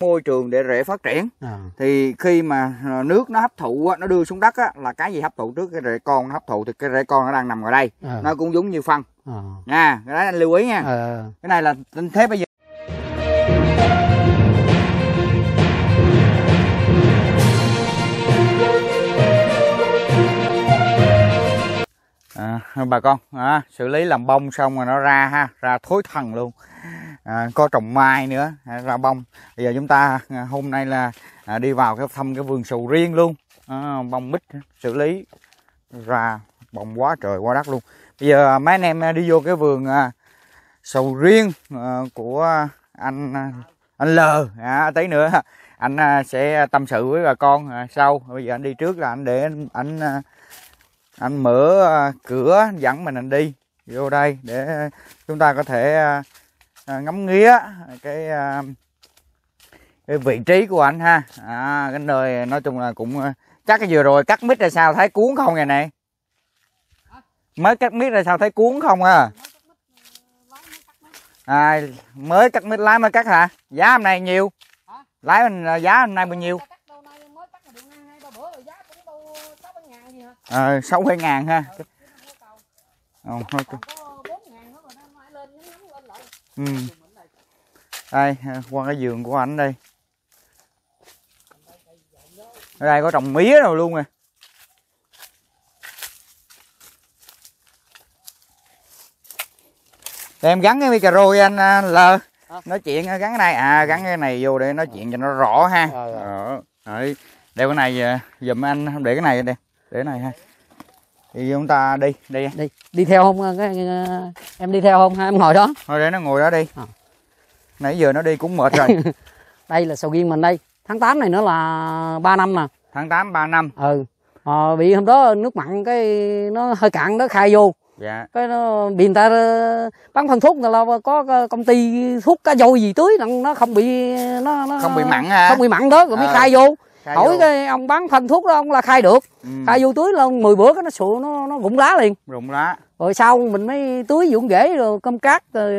môi trường để rễ phát triển à. thì khi mà ờ, nước nó hấp thụ nó đưa xuống đất á, là cái gì hấp thụ trước cái rễ con nó hấp thụ thì cái rễ con nó đang nằm ở đây à. nó cũng giống như phân à. nha cái đó anh lưu ý nha à. cái này là tinh thế bây giờ à, bà con à, xử lý làm bông xong rồi nó ra ha ra thối thần luôn à, có trồng mai nữa à, ra bông. Bây giờ chúng ta à, hôm nay là à, đi vào cái thăm cái vườn sầu riêng luôn. À, bông mít xử lý ra bông quá trời quá đất luôn. Bây giờ mấy anh em à, đi vô cái vườn à, sầu riêng à, của anh à, anh L. À, tí nữa anh à, sẽ tâm sự với bà con à, sau. Bây giờ anh đi trước là anh để anh anh, anh mở cửa dẫn mình anh đi vô đây để chúng ta có thể à, ngắm nghía cái à, cái vị trí của anh ha. À, cái nơi nói chung là cũng à, chắc cái vừa rồi cắt mít ra sao thấy cuốn không ngày này? Mới cắt mít ra sao thấy cuốn không à? À mới cắt mít lái mới cắt hả? Giá hôm nay nhiều lái mình à, giá hôm nay bao nhiêu? Ờ sáu mươi ngàn ha. Ồ, thôi ừ. đây à, qua cái vườn của anh đây. Ở đây có trồng mía rồi luôn nè. Để em gắn cái micro với anh à, L. Nói chuyện à, gắn cái này à gắn cái này vô để nói chuyện cho nó rõ ha. Ờ, Ờ, đấy. Đeo cái này à, giùm anh để cái này đây để cái này ha thì chúng ta đi đi đi đi theo không cái, em đi theo không? Hay em ngồi đó. Thôi để nó ngồi đó đi. Ờ. nãy giờ nó đi cũng mệt rồi. Đây là sầu riêng mình đây. Tháng 8 này nữa là 3 năm nè. Tháng 8 3 năm. Ừ. Ờ, bị hôm đó nước mặn cái nó hơi cạn đó khai vô. Dạ. Cái nó bị người ta ờ, bán phân thuốc là có công ty thuốc cá dôi gì tưới nó- nó không bị nó, nó không bị mặn ha không bị mặn đó rồi mới Ờ. khai vô Khai hỏi vô. cái ông bán phân thuốc đó ông là khai được. Ừ. khai vô tưới là 10 bữa cái nó sụi nó nó rụng lá liền. Rụng lá. Rồi sau mình mới tưới dưỡng rễ rồi cơm cát rồi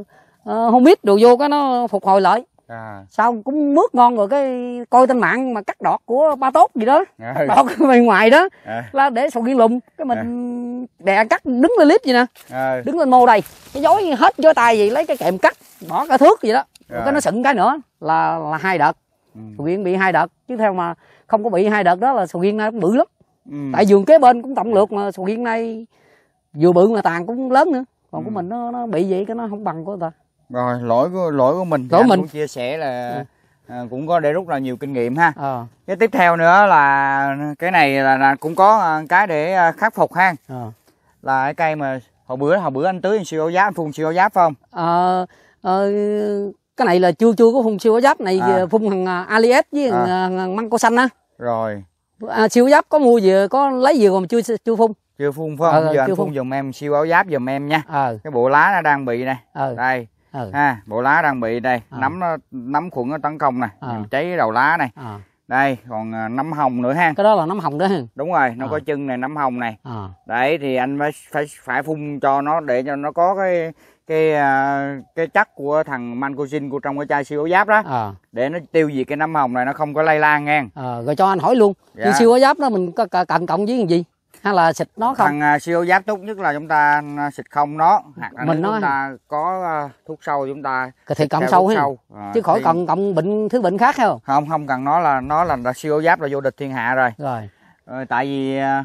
uh, uh, humit đồ vô cái nó phục hồi lại. À, sau cũng mướt ngon rồi cái coi trên mạng mà cắt đọt của ba tốt gì đó. À, đọt bên ngoài đó. À, là để sầu riêng lùm. Cái mình đè cắt đứng lên clip vậy nè. À, đứng lên mô đây cái dối hết dối tay gì lấy cái kèm cắt bỏ cả thước gì đó. Rồi. cái nó sựng cái nữa là là hai đợt ừ. sầu riêng bị hai đợt chứ theo mà không có bị hai đợt đó là sầu riêng này cũng bự lắm Ừ. tại vườn kế bên cũng tổng lượt mà sầu riêng này vừa bự mà tàn cũng lớn nữa còn của Ừ. mình nó nó bị vậy cái nó không bằng của người ta rồi lỗi của lỗi của mình Lỗi mình. cũng chia sẻ là Ừ. à, cũng có để rút ra nhiều kinh nghiệm ha ờ cái tiếp theo nữa là cái này là, là cũng có à, cái để à, khắc phục ha ờ là cái cây mà hồi bữa hồi bữa anh tưới siêu áo giáp anh phun siêu áo giáp phải không Ờ, ờ, cái này là chưa chưa có phun siêu giáp này À. phun thằng à, alias với À. thằng à, măng cô xanh á. Rồi. À, siêu giáp có mua về có lấy về mà chưa chưa phun. Chưa phun phải không? Ờ, giờ anh phun phun. giùm em siêu áo giáp giùm em nha. Ờ cái bộ lá nó đang bị này ờ đây. Ờ ha bộ lá đang bị đây. À. nấm nó nấm khuẩn nó tấn công này À. cháy đầu lá này. Đây còn à, nấm hồng nữa ha. Cái đó là nấm hồng đó ha. Đúng rồi nó À. có chân này nấm hồng này. Ờ đấy thì anh phải phải phải phun cho nó để cho nó có cái cái à, cái chất của thằng mancozin của trong cái chai siêu giáp đó. Ờ để nó tiêu diệt cái nấm hồng này nó không có lây lan ngang ờ rồi cho anh hỏi luôn. Dạ. cái siêu giáp đó mình có cần cộng với cái gì hay là xịt nó không? Thằng à, siêu giáp tốt nhất là chúng ta à, xịt không nó. Hoặc là Mình nó- chúng ta có à, thuốc sâu chúng ta thì cộng sâu sâu. À, chứ khỏi thì- cộng cộng bệnh thứ bệnh khác hay không? Không không cần nó là nó là, là siêu giáp là vô địch thiên hạ rồi. Rồi. Ờ, tại vì à,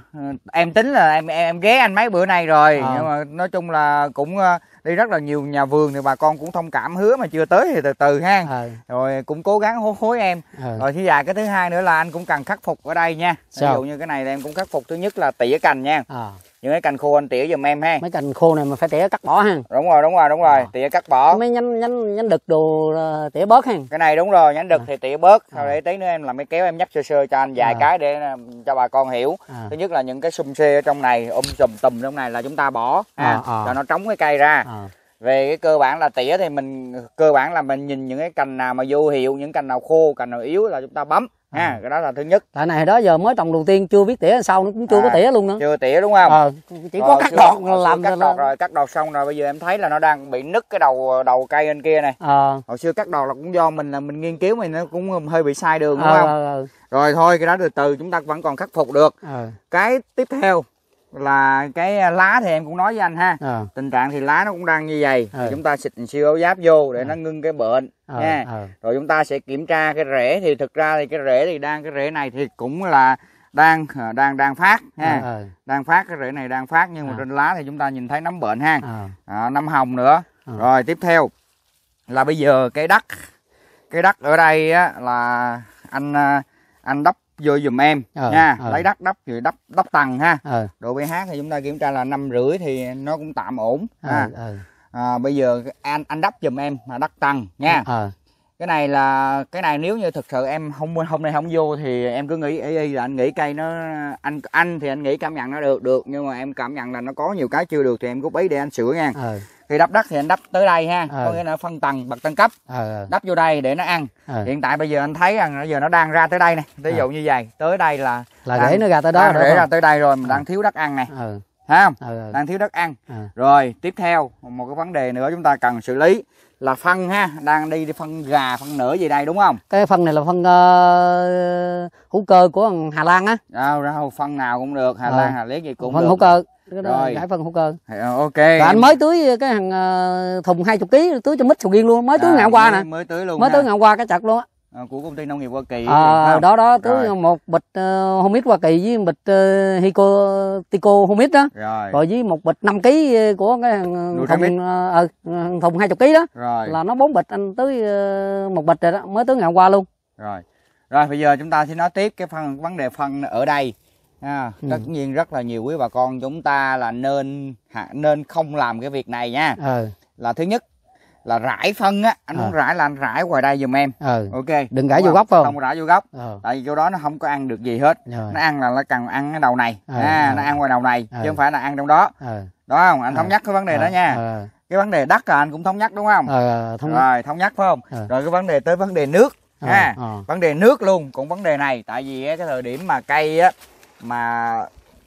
em tính là em em ghé anh mấy bữa nay rồi. Ờ. nhưng mà nói chung là cũng à, đi rất là nhiều nhà vườn thì bà con cũng thông cảm hứa mà chưa tới thì từ từ ha. Ờ rồi cũng cố gắng hối hối em. Ờ rồi thứ dài cái thứ hai nữa là anh cũng cần khắc phục ở đây nha. Ví dụ như cái này thì em cũng khắc phục. Thứ nhất là tỉa cành nha. Ờ những cái cành khô anh tỉa giùm em ha. Mấy cành khô này mà phải tỉa cắt bỏ ha. Đúng rồi đúng rồi đúng rồi. Ờ. tỉa cắt bỏ. Mấy nhánh nhánh nhánh đực đồ ờ, tỉa bớt ha. Cái này đúng rồi nhánh đực À. thì tỉa bớt. Sau À. để tí nữa em làm cái kéo em nhắc sơ sơ cho anh vài À. cái để à, cho bà con hiểu. À, thứ nhất là những cái xum xê ở trong này um sùm tùm trong này là chúng ta bỏ ha, À, à. cho nó trống cái cây ra. À, về cái cơ bản là tỉa thì mình cơ bản là mình nhìn những cái cành nào mà vô hiệu những cành nào khô cành nào yếu là chúng ta bấm ha À. cái đó là thứ nhất. Tại này đó giờ mới trồng đầu tiên chưa biết tỉa sau nó cũng chưa có À. tỉa luôn nữa. chưa tỉa đúng không? Ờ chỉ Rồi, có cắt đọt xưa làm cắt đọt rồi cắt đọt xong rồi bây giờ em thấy là nó đang bị nứt cái đầu đầu cây bên kia này. Ờ. Hồi xưa cắt đọt là cũng do mình là mình nghiên cứu mình nó cũng hơi bị sai đường đúng ờ không? ờ. Rồi thôi cái đó từ từ chúng ta vẫn còn khắc phục được. Ờ. Cái tiếp theo là cái lá thì em cũng nói với anh ha. Ờ. Tình trạng thì lá nó cũng đang như vậy. Thì chúng ta xịt siêu ấu giáp vô để Ừ. nó ngưng cái bệnh ờ nha. ờ rồi chúng ta sẽ kiểm tra cái rễ thì thực ra thì cái rễ thì đang cái rễ này thì cũng là đang à, đang đang phát ha ờ đang phát cái rễ này đang phát nhưng mà À. trên lá thì chúng ta nhìn thấy nấm bệnh ha. Ờ à, nấm hồng nữa. Ừ. rồi tiếp theo là bây giờ cái đất. Cái đất ở đây á là anh à, anh đắp vô giùm em Ờ, nha. ờ. lấy đất đắp rồi đắp đắp tầng ha. Ờ. Độ pH thì chúng ta kiểm tra là năm rưỡi thì nó cũng tạm ổn ha. ờ. Ờ à, bây giờ anh anh đắp giùm em là đất tầng nha. Ờ. Cái này là cái này nếu như thực sự em không hôm nay không vô thì em cứ nghĩ y y là anh nghĩ cây nó anh anh thì anh nghĩ cảm nhận nó được được. Nhưng mà em cảm nhận là nó có nhiều cái chưa được thì em cúp ý để anh sửa nha. Ờ khi đắp đất thì anh đắp tới đây ha. Ờ. có nghĩa là phân tầng bậc tân cấp. Ờ đắp vô đây để nó ăn. Ờ hiện tại bây giờ anh thấy rằng bây giờ nó đang ra tới đây này ví Ờ. dụ như vậy tới đây là là đang- rễ nó ra tới đó đó ra tới đây rồi mình Ờ. đang thiếu đất ăn này ờ thấy không? Ờ đang thiếu đất ăn. Ờ rồi tiếp theo một cái vấn đề nữa chúng ta cần xử lý là phân ha. Đang đi phân gà phân nửa gì đây đúng không? Cái phân này là phân ờ, hữu cơ của Hà Lan á. Đâu đâu phân nào cũng được. Hà Ờ. lan hà liếc gì cũng phân được hữu cơ Rồi. cái phân hữu cơ. Ờ, ok. Rồi anh mới tưới cái thằng ờ, thùng 20 kg tưới cho mít sầu riêng luôn. Mới tưới À, ngày hôm qua nè. mới tưới luôn mới ha. tưới ngày hôm qua cái chặt luôn á. Ờ, của công ty nông nghiệp hoa kỳ Ờ, không? đó đó tưới Rồi. một bịch uh, homit hoa kỳ với bịch uh, hico tico homit đó. Rồi. Rồi với một bịch 5 kg của cái Nutramic. thùng ờ ờ, thùng 20 kg đó. Rồi. Là nó bốn bịch anh tưới ờ, một bịch rồi đó. Mới tưới ngày hôm qua luôn. Rồi. Rồi bây giờ chúng ta sẽ nói tiếp cái phần vấn đề phân ở đây ha. Ừ. tất nhiên rất là nhiều quý bà con chúng ta là nên nên không làm cái việc này nha. Ờ là thứ nhất là rải phân á anh Ờ. muốn rải là anh rải ngoài đây giùm em. Ờ ok. Đừng rải vô gốc phải không? không? Rải vô gốc ờ tại vì chỗ đó nó không có ăn được gì hết. Rồi nó ăn là nó cần ăn cái đầu này. Ờ, à, ờ. nó ăn ngoài đầu này Ờ. chứ không phải là ăn trong đó. Ờ đó không? Anh Ờ. thống nhất cái vấn đề đó ờ, nha. Ờ cái vấn đề đất là anh cũng thống nhất đúng không? Ờ thông rồi thống nhất phải không? Ờ. rồi cái vấn đề tới vấn đề nước. Ờ, ha ờ. vấn đề nước luôn cũng vấn đề này. Tại vì cái thời điểm mà cây á mà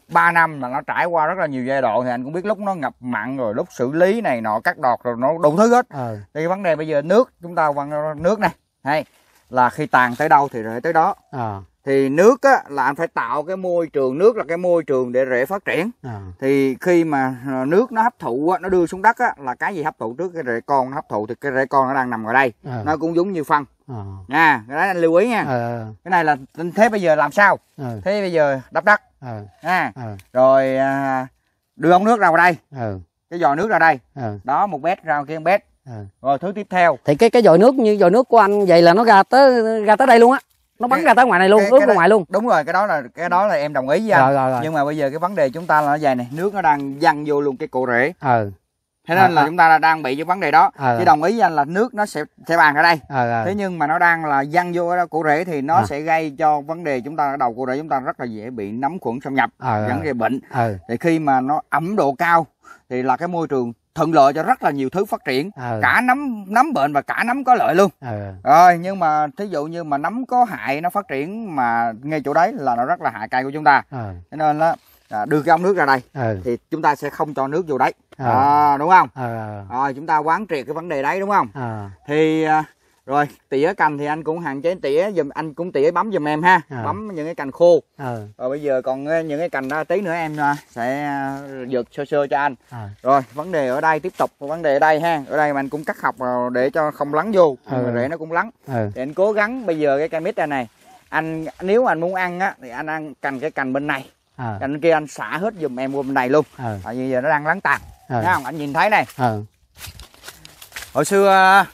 3 năm là nó trải qua rất là nhiều giai đoạn thì anh cũng biết lúc nó ngập mặn rồi lúc xử lý này nọ cắt đọt rồi nó đủ thứ hết. Ờ thì cái vấn đề bây giờ nước chúng ta quan nước này. Hay là khi tàn tới đâu thì rễ tới đó. Ờ thì nước á là anh phải tạo cái môi trường nước là cái môi trường để rễ phát triển. Ờ thì khi mà ờ, nước nó hấp thụ á, nó đưa xuống đất á là cái gì hấp thụ? Trước cái rễ con nó hấp thụ thì cái rễ con nó đang nằm ở đây. Ờ nó cũng giống như phân. Ờ nha cái đấy anh lưu ý nha. Ờ cái này là thế bây giờ làm sao? Ờ thế bây giờ đắp đất. Ờ ha ờ rồi à, đưa ống nước ra vào đây. Ờ cái giò nước ra đây. Ờ đó một bét ra kia một bét. Ờ rồi thứ tiếp theo. Thì cái cái dòi nước như dòi nước của anh vậy là nó ra tới ra tới đây luôn á nó bắn Cái- ra tới ngoài này luôn cái- ướt ra ngoài luôn. đúng rồi cái đó là cái đó là em đồng ý với anh. Rồi rồi rồi. Nhưng mà bây giờ cái vấn đề chúng ta là nó vậy này nước nó đang văng vô luôn cái cổ rễ. Ờ thế nên À, là à. chúng ta là đang bị cái vấn đề đó. Ờ chứ đồng ý với anh là nước nó sẽ sẽ bàn ở đây. Ờ ờ thế nhưng mà nó đang là văng vô ở cổ rễ thì nó À. sẽ gây cho vấn đề chúng ta ở đầu cổ rễ chúng ta rất là dễ bị nấm khuẩn xâm nhập ờ dẫn gây bệnh. Ờ thì khi mà nó ẩm độ cao thì là cái môi trường thuận lợi cho rất là nhiều thứ phát triển. Ờ cả nấm nấm bệnh và cả nấm có lợi luôn. Ờ rồi nhưng mà thí dụ như mà nấm có hại nó phát triển mà ngay chỗ đấy là nó rất là hại cây của chúng ta. Cho nên là à, đưa cái ống nước ra đây ờ thì chúng ta sẽ không cho nước vô đấy. Ờ à, đúng không? Ờ rồi chúng ta quán triệt cái vấn đề đấy đúng không? Ờ thì à, rồi tỉa cành thì anh cũng hạn chế tỉa giùm anh cũng tỉa bấm giùm em ha. À. bấm những cái cành khô. Ờ. Rồi bây giờ còn ờ, những cái cành đó tí nữa em sẽ giật sơ sơ cho anh. Ờ. Rồi vấn đề ở đây tiếp tục vấn đề ở đây ha. Ở đây mà anh cũng cắt học vào để cho không lắng vô Ừ. ừ. rễ nó cũng lắng. Ờ. Thì anh cố gắng bây giờ cái cây mít này này anh nếu anh muốn ăn á thì anh ăn cành cái cành bên này. Ờ. Cành bên kia anh xả hết giùm em qua bên này luôn. Ờ. Tại vì giờ nó đang lắng tàn. Ờ. Thấy không? Anh nhìn thấy này. Ờ. Hồi xưa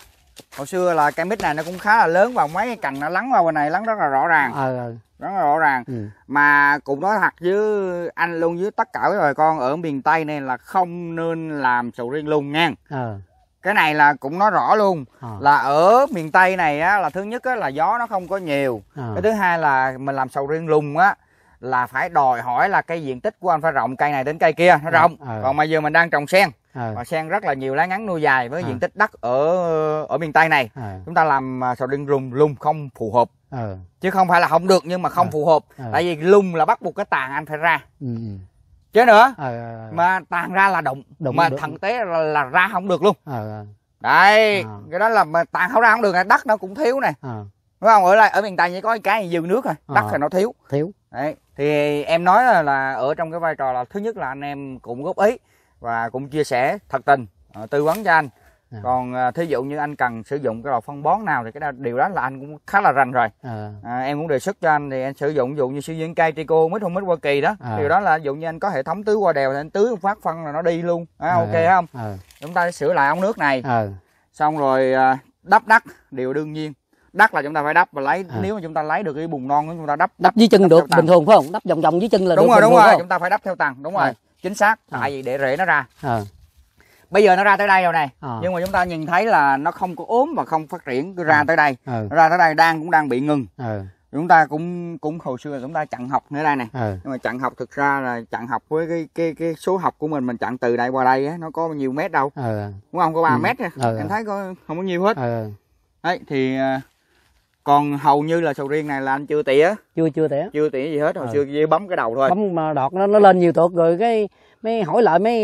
hồi xưa là cây mít này nó cũng khá là lớn và mấy cái cành nó lắng vào bên này lắng rất là rõ ràng. Ờ rất là rõ ràng. Ừ. Mà cũng nói thật với anh luôn với tất cả các bà con ở miền tây này là không nên làm sầu riêng lùng nha. Ờ. Cái này là cũng nói rõ luôn ờ. là ở miền tây này á là thứ nhất á là gió nó không có nhiều. Ờ. Cái thứ hai là mình làm sầu riêng lùng á là phải đòi hỏi là cái diện tích của anh phải rộng cây này đến cây kia nó Ờ, rộng. Ờ. còn mà giờ mình đang trồng sen ờ. Và sen rất là nhiều lá ngắn nuôi dài với À. diện tích đất ở ở miền Tây này. Ờ. Chúng ta làm à, sầu riêng lùng lùng không phù hợp. Ờ. Chứ không phải là không được nhưng mà không À. phù hợp. À. tại vì lùng là bắt buộc cái tàn anh phải ra. Ừ ừ. chứ nữa ờ, mà tàn ra là đụng. Đụng mà thực tế là, là ra không được luôn. Ờ đây À. cái đó là mà tàn không ra không được đất nó cũng thiếu này. Ờ. Đúng không? Ở đây ở miền tây chỉ có cái dư nước thôi. Đất À. thì nó thiếu. Thiếu. Đấy thì em nói là, là ở trong cái vai trò là thứ nhất là anh em cũng góp ý và cũng chia sẻ thật tình ờ, tư vấn cho anh. À. còn à, thí dụ như anh cần sử dụng cái loại phân bón nào thì cái đó, điều đó là anh cũng khá là rành rồi. Ờ à, em cũng đề xuất cho anh thì anh sử dụng ví dụ như sử dụng cây trico mít không mít hoa kỳ đó. À. điều đó là ví dụ như anh có hệ thống tưới qua đèo thì anh tưới phát phân là nó đi luôn. À, ok ờ, không? Ờ chúng ta sẽ sửa lại ống nước này. Ờ xong rồi à, đắp đất điều đương nhiên. Đất là chúng ta phải đắp và lấy À. nếu mà chúng ta lấy được cái bùn non chúng ta đắp đắp dưới chân đắp được bình thường phải không? Đắp vòng vòng dưới chân là đúng được rồi đúng rồi chúng ta phải đắp theo tầng đúng rồi. À. chính xác. À. tại vì để rễ nó ra. Ờ bây giờ nó ra tới đây rồi này. Ờ nhưng mà chúng ta nhìn thấy là nó không có ốm và không phát triển ra À. tới đây. Nó ra tới đây đang cũng đang bị ngừng. Ờ chúng ta cũng cũng hồi xưa chúng ta chặn học nữa đây này. Ờ nhưng mà chặn học thực ra là chặn học với cái cái cái số học của mình mình chặn từ đây qua đây á nó có nhiều mét đâu. Ờ đúng không? Có 3 Ừ. mét Ờ. em thấy có không có nhiều hết. Ờ đấy thì à, còn hầu như là sầu riêng này là anh chưa tỉa. Chưa chưa té chưa tỉa gì hết hồi Ờ. xưa chỉ bấm cái đầu thôi. Bấm mà đọt nó nó lên nhiều tược rồi cái mới hỏi lại mấy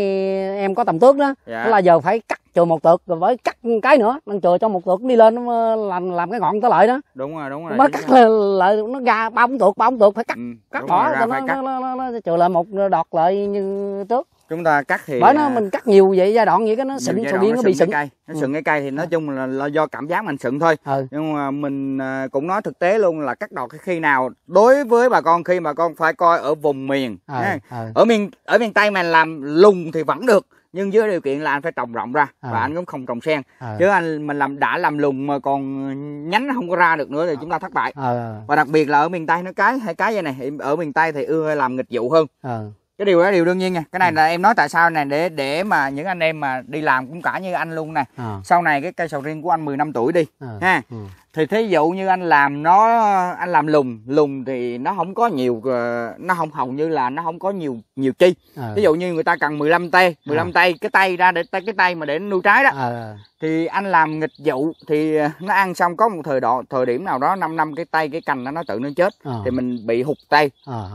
em có tầm tước đó. Dạ. Thế là giờ phải cắt chừa một tược rồi phải cắt cái nữa. Đang chừa cho một tược đi lên nó làm làm cái ngọn tới lợi đó. Đúng rồi đúng rồi mới cắt xác. lại, lại nó ra ba bốn tược ba bốn tược phải cắt ừ, cắt bỏ rồi, phải nó, cắt. nó, nó, nó, nó chừa lại một đọt lại như trước chúng ta cắt thì bởi nó à, mình cắt nhiều vậy giai đoạn vậy cái nó giai sầu riêng nó bị sừng cây nó Ừ. sừng cái cây thì nói chung là, là do cảm giác mình sừng thôi. Ừ. Nhưng mà mình à, cũng nói thực tế luôn là cắt đọt khi nào đối với bà con khi mà con phải coi ở vùng miền ừ ừ. Ở miền ở miền tây mình làm lùng thì vẫn được nhưng dưới điều kiện là anh phải trồng rộng ra À. và anh cũng không trồng sen. Ừ. Chứ anh mình làm đã làm lùng mà còn nhánh nó không có ra được nữa thì chúng ta thất bại. Ừ. Và đặc biệt là ở miền tây nó cái hay cái vậy này ở miền tây thì ưa làm nghịch vụ hơn. Ừ cái điều đó là điều đương nhiên nha. Cái này là em nói tại sao này để để mà những anh em mà đi làm cũng cả như anh luôn nè. Ừ sau này cái cây sầu riêng của anh 10 năm tuổi đi ừ ha. Ừ. Thì thí dụ như anh làm nó anh làm lùng lùng thì nó không có nhiều ờ, nó không hầu như là nó không có nhiều nhiều chi. Ừ ví dụ như người ta cần 15 tay 15 À. tay cái tay ra để tay cái tay mà để nuôi trái đó. Ừ thì anh làm nghịch vụ thì nó ăn xong có một thời độ thời điểm nào đó 5 năm cái tay cái cành nó nó tự nó chết ừ thì mình bị hụt tay. Ờ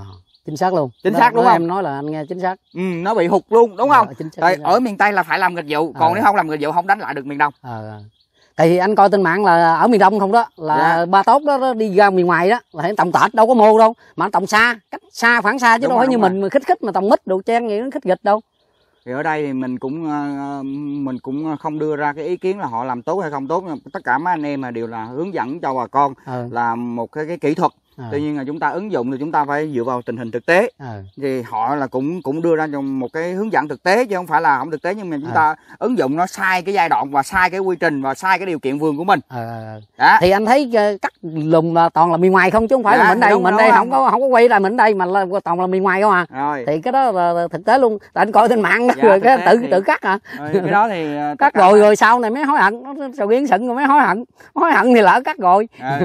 chính xác luôn Chính Đó- xác đúng không? em nói là anh nghe chính xác ừ, nó bị hụt luôn đúng không Ờ, chính xác, Tại chính xác. ở miền tây là phải làm nghịch vụ còn À. nếu không làm nghịch vụ không đánh lại được miền đông Ờ. tại vì anh coi trên mạng là ở miền đông không đó là Dạ. ba tốt đó, đó đi ra miền ngoài đó là trồng tết đâu có mô đâu mà trồng xa cách xa khoảng xa chứ Đúng đâu rồi, phải như đúng mình mà khích khích mà trồng mít đồ chen vậy nó khích nghịch đâu thì ở đây thì mình cũng mình cũng không đưa ra cái ý kiến là họ làm tốt hay không tốt tất cả mấy anh em mà đều là hướng dẫn cho bà con ờ là một cái cái kỹ thuật ờ, tuy nhiên là chúng ta ứng dụng thì chúng ta phải dựa vào tình hình thực tế. Ờ, thì họ là cũng cũng đưa ra cho một cái hướng dẫn thực tế chứ không phải là không thực tế nhưng mà chúng À. ta ứng dụng nó sai cái giai đoạn và sai cái quy trình và sai cái điều kiện vườn của mình. Ờ, ờ. đó. Thì anh thấy ờ, cắt lùm là toàn là miền ngoài không chứ không phải Dạ, là mình đây đúng, mình đúng đây không? không có không có quay lại mình đây mà là toàn là miền ngoài không à. Rồi. Thì cái đó là, là thực tế luôn. Tại anh coi trên mạng đó Dạ, rồi cái tự thì- tự cắt à Rồi cái đó thì ờ, cắt rồi rồi sau này mới hối hận nó sầu riêng sững rồi mới hối hận. Hối hận thì lỡ cắt rồi. Ờ.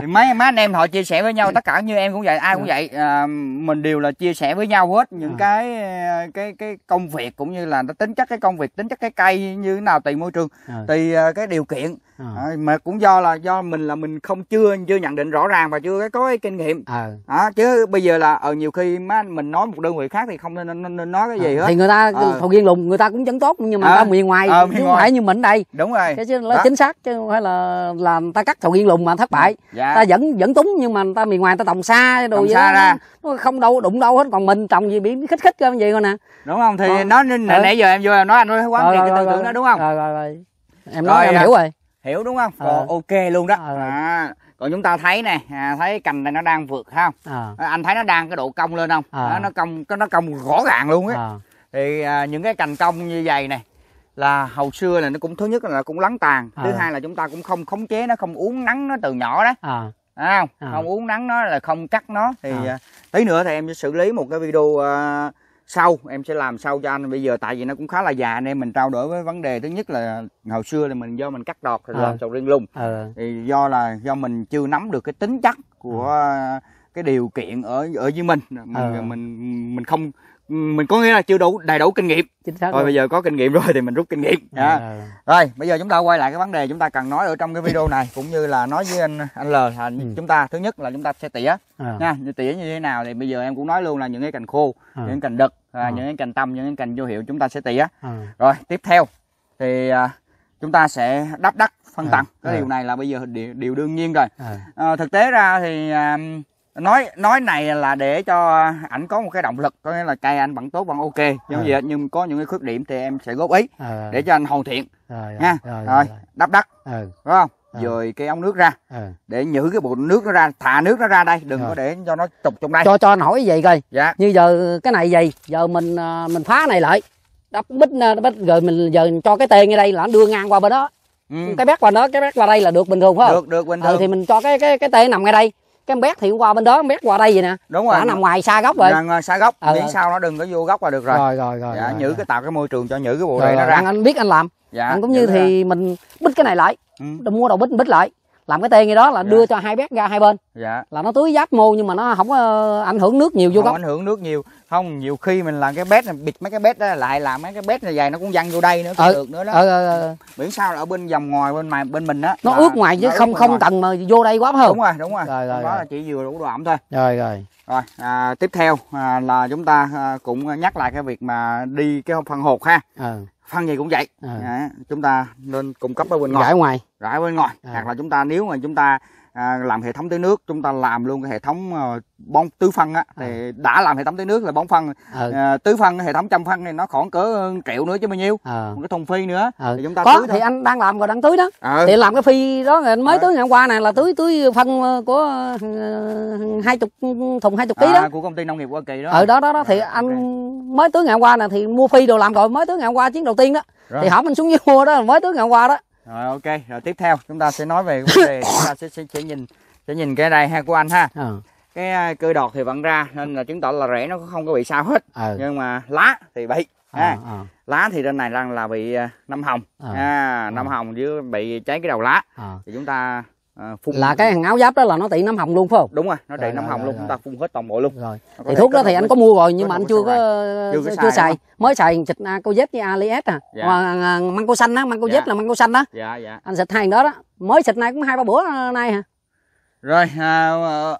thì mấy mấy anh em họ chia sẻ với nhau tất cả như em cũng vậy ai cũng vậy à, mình đều là chia sẻ với nhau hết những À. cái cái cái công việc cũng như là nó tính chất cái công việc tính chất cái cây như thế nào tùy môi trường. Ờ, tùy cái điều kiện ờ, À, mà cũng do là do mình là mình không chưa chưa nhận định rõ ràng và chưa có cái kinh nghiệm ờ. đó, chứ bây giờ là ở nhiều khi má mình nói một đơn vị khác thì không nên, nên, nên nói cái gì hết thì người ta Ờ. sầu riêng lùng người ta cũng vẫn tốt nhưng mà Ờ. người ta miền ngoài Ờ, chứ không phải như mình đây đúng rồi cái chứ là Đó. chính xác chứ không phải là là người ta cắt sầu riêng lùng mà thất bại dạ ta vẫn vẫn túng nhưng mà người ta miền ngoài người ta trồng xa đồ vậy xa đó, ra. nó, nó không đâu đụng đâu hết còn mình trồng gì bị khích khích như vậy thôi nè đúng không thì Ờ. nó Ờ. nãy giờ em vô em nói anh nói quá Rồi, cái rồi, tư rồi, tưởng đó đúng không rồi rồi rồi em Rồi, nói em à. hiểu rồi hiểu đúng không Ờ. còn ok luôn đó Ờ. à, còn chúng ta thấy nè à, thấy cành này nó đang vượt ha à, À, anh thấy nó đang cái độ cong lên không À. nó, cong nó cong rõ ràng luôn á à, thì à, những cái cành cong như vậy này là hồi xưa là nó cũng thứ nhất là cũng lắng tàn thứ À. hai là chúng ta cũng không khống chế nó không uống nắng nó từ nhỏ đó à, Thấy không À. không uống nắng nó là không cắt nó thì À. à, tí nữa thì em sẽ xử lý một cái video à, sau em sẽ làm sau cho anh. Bây giờ tại vì nó cũng khá là già anh em mình trao đổi với vấn đề thứ nhất là hồi xưa là mình do mình cắt đọt thì À. làm sầu riêng lung ờ, thì do là do mình chưa nắm được cái tính chất của à, cái điều kiện ở ở dưới mình. Mình Ờ. mình mình không mình có nghĩa là chưa đủ đầy đủ kinh nghiệm. Chính xác luôn. bây giờ có kinh nghiệm rồi thì mình rút kinh nghiệm. Dạ. ờ, rồi bây giờ chúng ta quay lại cái vấn đề chúng ta cần nói ở trong cái video này cũng như là nói với anh anh L là Ừ. chúng ta thứ nhất là chúng ta sẽ tỉa. Ờ, nha như tỉa như thế nào thì bây giờ em cũng nói luôn là những cái cành khô ờ, những cành đực à, Ờ. những cái cành tăm những cái cành vô hiệu chúng ta sẽ tỉa. Ờ, rồi tiếp theo thì à, chúng ta sẽ đắp đất phân Ờ, tầng. Cái ờ. điều này là bây giờ điều, điều đương nhiên rồi. Ờ, à, thực tế ra thì à, nói nói này là để cho ảnh có một cái động lực có nghĩa là cây anh vẫn tốt vẫn ok. Nhưng Ờ. gì nhưng có những cái khuyết điểm thì em sẽ góp ý ờ, để cho anh hoàn thiện. Rồi, nha. rồi, rồi đắp đất. Ờ, đúng không? Ờ. rồi cái ống nước ra. Ờ. để nhử cái bộ nước nó ra thả nước nó ra đây đừng Rồi. có để cho nó trục trong đây. Cho cho anh hỏi vậy coi? Dạ. Như giờ cái này gì? Giờ mình à, mình phá này lại. Đắp bít à, bít rồi mình giờ cho cái tên ngay đây là nó đưa ngang qua bên đó. Ừ. cái bét qua đó cái bét qua đây là được bình thường phải không? Được được bình ờ, thường. thì mình cho cái cái cái tên nằm ngay đây cái bét thì qua bên đó bét qua đây vậy nè. Đúng rồi. Nó nằm ngoài xa góc rồi. Nằm xa gốc Ờ, miễn ờ. sao nó đừng có vô góc là được rồi, rồi rồi rồi dạ rồi, nhử rồi. cái tạo cái môi trường cho nhử cái bộ rồi, này nó ra. Anh, anh biết anh làm. Dạ anh cũng như nhử ra. thì mình bít cái này lại. Ừ. mua đầu bít bít lại làm cái tên ngay đó là Dạ. đưa cho hai bét ra hai bên. Dạ. Là nó tưới giáp mô nhưng mà nó không có ảnh hưởng nước nhiều vô không gốc. ảnh hưởng nước nhiều. Không nhiều khi mình làm cái bét này bịt mấy cái bét đó lại làm mấy cái bét này dày nó cũng văng vô đây nữa cũng Ờ, được nữa đó. Ờ, ờ, ờ, miễn sao là ở bên vòng ngoài bên mày bên mình á. Nó ướt ngoài chứ không không cần mà vô đây quá không đúng rồi đúng rồi, Rồi, rồi, đó rồi. là chỉ vừa đủ độ ẩm thôi. Rồi rồi. Rồi à, tiếp theo à, là chúng ta à, cũng nhắc lại cái việc mà đi cái phân hột ha. Ờ phân gì cũng vậy. À, chúng ta nên cung cấp ở bên ngoài. Rải ngoài. Rải bên ngoài. À. hoặc là chúng ta nếu mà chúng ta à, làm hệ thống tưới nước chúng ta làm luôn cái hệ thống à, bón tưới phân á thì đã làm hệ thống tưới nước là bón phân. Ờ. À, tưới phân hệ thống chăm phân này nó khoảng cỡ triệu nữa chứ bao nhiêu ờ. một cái thùng phi nữa. Ờ. Thì chúng ta có tưới thì thôi. anh đang làm rồi đang tưới đó. Ờ. Thì làm cái phi đó anh mới Ờ. tưới. Ngày hôm qua này là tưới tưới phân của hai chục thùng hai chục ký à, đó của công ty nông nghiệp Hoa Kỳ đó. Ở đó đó đó. Thì Rồi, anh mới tưới ngày hôm qua nè thì mua phi đồ làm rồi mới tưới ngày hôm qua chuyến đầu tiên đó. Rồi. thì hỏi mình xuống dưới mua đó mới tưới ngày hôm qua đó rồi ok. Rồi tiếp theo chúng ta sẽ nói về vấn đề chúng ta sẽ, sẽ, sẽ nhìn sẽ nhìn cái này ha của anh ha. Ờ cái à, cơ đọt thì vẫn ra nên là chứng tỏ là rễ nó không có bị sao hết. Ờ nhưng mà lá thì bị ha. Ờ lá thì trên này đang là bị à, nấm hồng. Ờ. à, nấm Ờ. hồng với bị cháy cái đầu lá. Ờ thì chúng ta à, phun là cái hàng áo giáp đó là nó tị nấm hồng luôn phải không? Đúng rồi nó đầy nấm hồng rồi, luôn rồi. chúng ta phun hết toàn bộ luôn. Rồi. Thì thuốc đó thì anh có mua rồi nhưng mà anh chưa có Chưa chưa xài, mới xài xịt Acojet với Alias à. Dạ. Mà, à, măng cô xanh á măng cô Dạ. Là măng cô xanh đó dạ dạ. Anh xịt hai đó đó. Mới xịt này cũng hai ba bữa nay hả? Rồi à,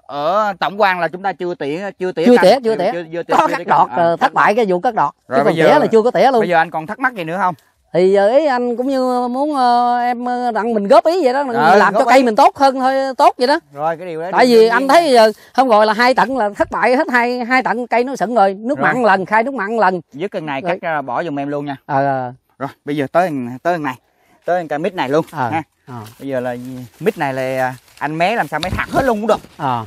ở- tổng quan là chúng ta chưa tỉa chưa tỉa Chưa tỉa, chưa tỉa. có cắt đọt canh. À, ờ, thất bại cái vụ cắt đọt. Chứ còn bây giờ- tỉa là chưa có tỉa luôn. bây giờ anh còn thắc mắc gì nữa không thì giờ ý anh cũng như muốn ờ, em ờ, đặng mình góp ý vậy đó Ờ, làm cho cây ý. mình tốt hơn thôi tốt vậy đó. Rồi cái điều đấy tại vì anh thấy giờ không gọi là hai tận là thất bại hết hai hai tận cây nó sững rồi nước Rồi. mặn lần khai nước mặn lần. Dứt cái này Rồi. cắt ra bỏ giùm em luôn nha. Ờ. Rồi bây giờ tới tới này tới cái mít này luôn ờ. ha. Ờ. Bây giờ là mít này là anh mé làm sao mé thẳng hết luôn cũng được. Ờ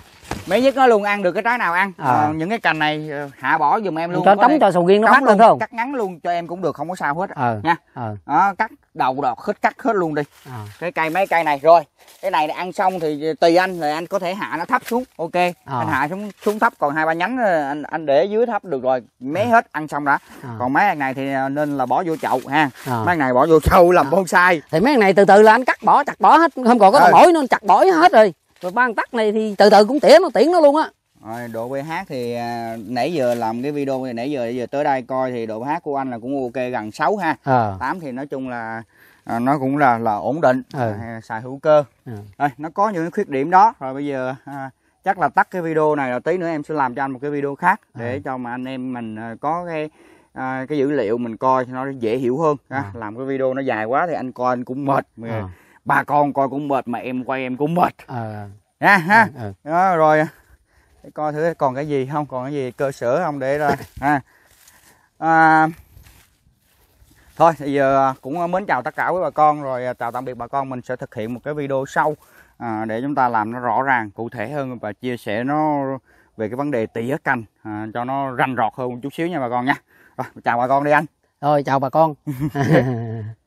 mé nhất nó luôn ăn được cái trái nào ăn? À. Ờ, những cái cành này ờ, hạ bỏ giùm em luôn. Cho thể cho sầu riêng nó trống phát lên luôn, không? cắt ngắn luôn cho em cũng được không có sao hết ờ nha. ờ. Đó cắt đầu đọt hết cắt hết luôn đi. Ờ. Cái cây mấy cây này rồi cái này ăn xong thì tùy anh rồi anh có thể hạ nó thấp xuống ok. Ờ. anh hạ xuống xuống thấp còn hai ba nhánh anh anh để dưới thấp được rồi mé hết ăn xong đã. Ờ, còn mấy anh này thì nên là bỏ vô chậu ha. Ờ. mấy anh này bỏ vô chậu làm bonsai. Thì mấy này từ từ là anh cắt bỏ chặt bỏ hết không còn có Ừ. bổi nữa anh chặt bỏ hết rồi rồi ban tắt này thì từ từ cũng tỉa nó tiễn nó luôn á rồi độ pH thì à, nãy giờ làm cái video này nãy giờ giờ tới đây coi thì độ pH của anh là cũng ok gần 6 ha ờ 8 thì nói chung là à, nó cũng là là ổn định Ừ. à, xài hữu cơ Ừ. rồi nó có những khuyết điểm đó rồi bây giờ à, chắc là tắt cái video này rồi tí nữa em sẽ làm cho anh một cái video khác để Ừ. cho mà anh em mình à, có cái à, cái dữ liệu mình coi cho nó dễ hiểu hơn ha. Ừ. làm cái video nó dài quá thì anh coi anh cũng mệt ờ bà con coi cũng mệt mà em quay em cũng mệt. Ờ. Nha ha. Ờ đó, rồi. Để coi thử còn cái gì không còn cái gì cơ sở không để ra. Ha. À, thôi bây giờ cũng mến chào tất cả quý bà con rồi à, chào tạm biệt bà con. Mình sẽ thực hiện một cái video sau à, để chúng ta làm nó rõ ràng cụ thể hơn và chia sẻ nó về cái vấn đề tỉa cành à, cho nó rành rọt hơn một chút xíu nha bà con nha. Rồi chào bà con đi anh. Rồi chào bà con